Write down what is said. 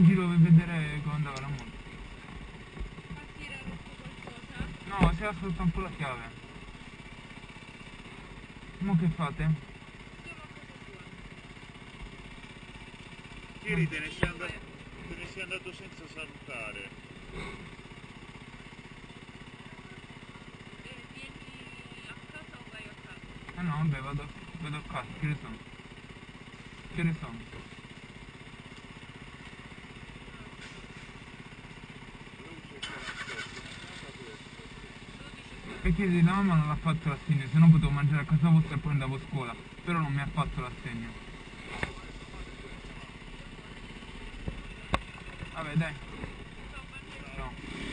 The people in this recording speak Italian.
In giro per vedere come andava la moto. Ma si era rotto qualcosa? No, si era soltanto un po' la chiave. Mo che fate? Andiamo a casa tua. Ieri te ne sei andato, te ne sei andato senza salutare. Vieni a casa o vai a casa? Eh no, vabbè, vado, vado a casa, che ne sono? Che ne sono? perché la mamma non ha fatto l'assegno, se no potevo mangiare a casa vostra e poi andavo a scuola, però non mi ha fatto l'assegno. Vabbè dai. Ciao.